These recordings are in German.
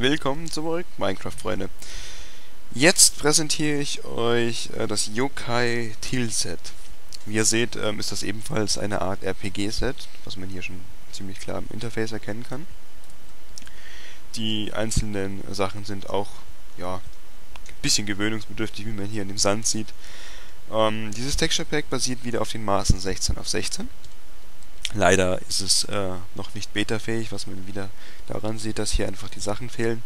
Willkommen zurück, Minecraft-Freunde. Jetzt präsentiere ich euch äh, das Yokai Teal Set. Wie ihr seht, ähm, ist das ebenfalls eine Art RPG-Set, was man hier schon ziemlich klar im Interface erkennen kann. Die einzelnen Sachen sind auch, ja, ein bisschen gewöhnungsbedürftig, wie man hier in dem Sand sieht. Ähm, dieses Texture Pack basiert wieder auf den Maßen 16 auf 16 Leider ist es äh, noch nicht beta-fähig, was man wieder daran sieht, dass hier einfach die Sachen fehlen.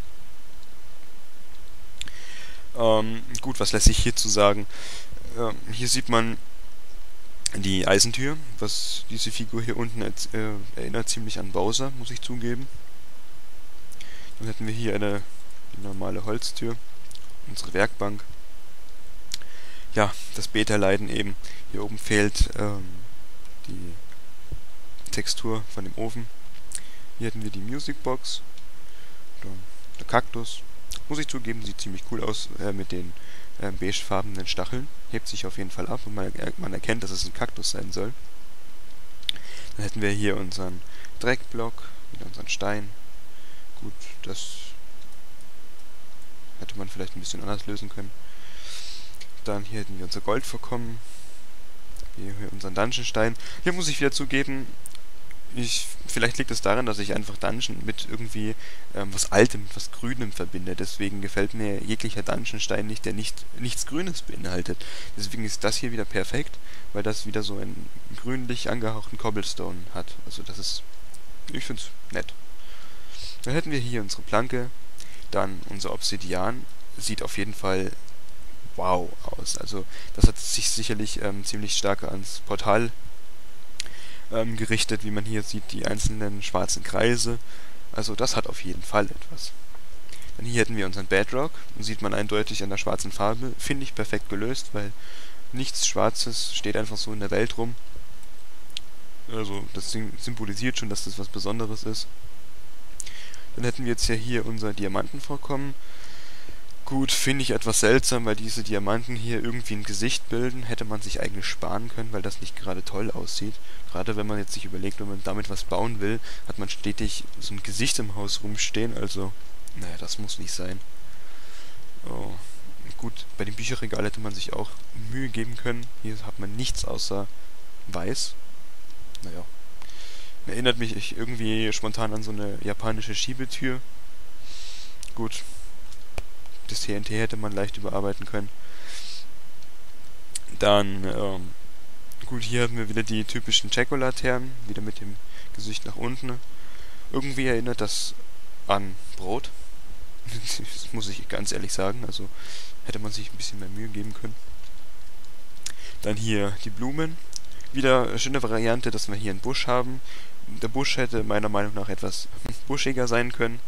Ähm, gut, was lässt sich hierzu sagen? Ähm, hier sieht man die Eisentür, was diese Figur hier unten äh, erinnert ziemlich an Bowser, muss ich zugeben. Dann hätten wir hier eine normale Holztür, unsere Werkbank. Ja, das Beta-Leiden eben. Hier oben fehlt ähm, die Textur von dem Ofen. Hier hätten wir die Musicbox. Der Kaktus. Muss ich zugeben, sieht ziemlich cool aus äh, mit den äh, beigefarbenen Stacheln. Hebt sich auf jeden Fall ab und man, man erkennt, dass es ein Kaktus sein soll. Dann hätten wir hier unseren Dreckblock mit unseren Stein. Gut, das hätte man vielleicht ein bisschen anders lösen können. Dann hier hätten wir unser Goldvorkommen. Hier, hier unseren Dungeonstein. Hier muss ich wieder zugeben, ich, vielleicht liegt es daran, dass ich einfach Dungeon mit irgendwie ähm, was Altem, was Grünem verbinde. Deswegen gefällt mir jeglicher Dungeonstein nicht, der nicht, nichts Grünes beinhaltet. Deswegen ist das hier wieder perfekt, weil das wieder so einen grünlich angehauchten Cobblestone hat. Also das ist, ich finde es nett. Dann hätten wir hier unsere Planke, dann unser Obsidian. Sieht auf jeden Fall wow aus. Also das hat sich sicherlich ähm, ziemlich stark ans Portal ähm, gerichtet, wie man hier sieht, die einzelnen schwarzen Kreise. Also das hat auf jeden Fall etwas. Dann hier hätten wir unseren Bedrock, sieht man eindeutig an der schwarzen Farbe. Finde ich perfekt gelöst, weil nichts Schwarzes steht einfach so in der Welt rum. Also das symbolisiert schon, dass das was Besonderes ist. Dann hätten wir jetzt ja hier unser Diamantenvorkommen. Gut, finde ich etwas seltsam, weil diese Diamanten hier irgendwie ein Gesicht bilden. Hätte man sich eigentlich sparen können, weil das nicht gerade toll aussieht. Gerade wenn man jetzt sich überlegt, wenn man damit was bauen will, hat man stetig so ein Gesicht im Haus rumstehen. Also, naja, das muss nicht sein. Oh. Gut, bei dem Bücherregal hätte man sich auch Mühe geben können. Hier hat man nichts außer weiß. Naja. Erinnert mich irgendwie spontan an so eine japanische Schiebetür. Gut, das TNT hätte man leicht überarbeiten können. Dann, ähm, gut, hier haben wir wieder die typischen Checo-Laternen, wieder mit dem Gesicht nach unten. Irgendwie erinnert das an Brot. das muss ich ganz ehrlich sagen, also hätte man sich ein bisschen mehr Mühe geben können. Dann hier die Blumen. Wieder eine schöne Variante, dass wir hier einen Busch haben. Der Busch hätte meiner Meinung nach etwas buschiger sein können.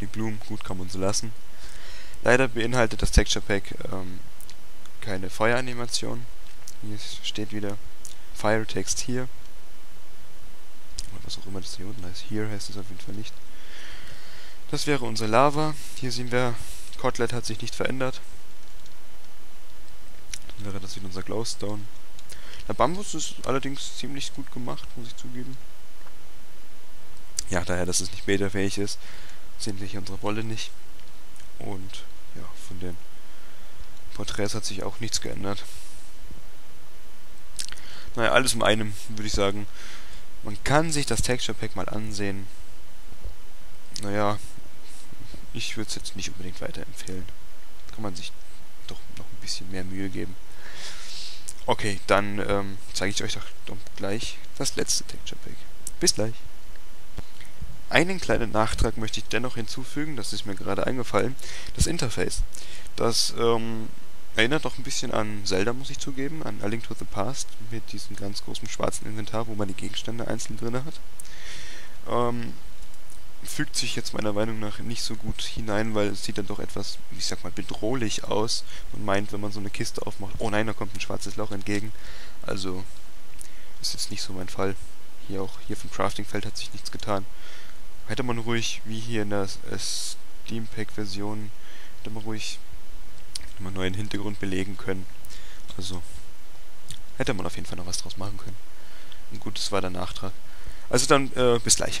Die Blumen, gut, kann man so lassen. Leider beinhaltet das Texture Pack ähm, keine Feueranimation. Hier steht wieder Fire Text hier. Oder was auch immer das hier unten heißt. Hier heißt es auf jeden Fall nicht. Das wäre unsere Lava. Hier sehen wir, Kotlet hat sich nicht verändert. Dann wäre das wieder unser Glowstone. Der Bambus ist allerdings ziemlich gut gemacht, muss ich zugeben. Ja, daher, dass es nicht beta-fähig ist, hier unsere Wolle nicht. Und ja, von den Porträts hat sich auch nichts geändert. Naja, alles in einem, würde ich sagen. Man kann sich das Texture Pack mal ansehen. Naja, ich würde es jetzt nicht unbedingt weiterempfehlen. Kann man sich doch noch ein bisschen mehr Mühe geben. Okay, dann ähm, zeige ich euch doch gleich das letzte Texture Pack. Bis gleich. Einen kleinen Nachtrag möchte ich dennoch hinzufügen, das ist mir gerade eingefallen. Das Interface. Das ähm, erinnert doch ein bisschen an Zelda, muss ich zugeben, an A Link to the Past, mit diesem ganz großen schwarzen Inventar, wo man die Gegenstände einzeln drin hat. Ähm, fügt sich jetzt meiner Meinung nach nicht so gut hinein, weil es sieht dann doch etwas, ich sag mal, bedrohlich aus. Man meint, wenn man so eine Kiste aufmacht, oh nein, da kommt ein schwarzes Loch entgegen. Also, ist jetzt nicht so mein Fall. Hier auch, hier vom Crafting-Feld hat sich nichts getan hätte man ruhig, wie hier in der äh, Steam Pack Version, hätte man ruhig einen neuen Hintergrund belegen können. Also, hätte man auf jeden Fall noch was draus machen können. Und gut, das war der Nachtrag. Also dann, äh, bis gleich.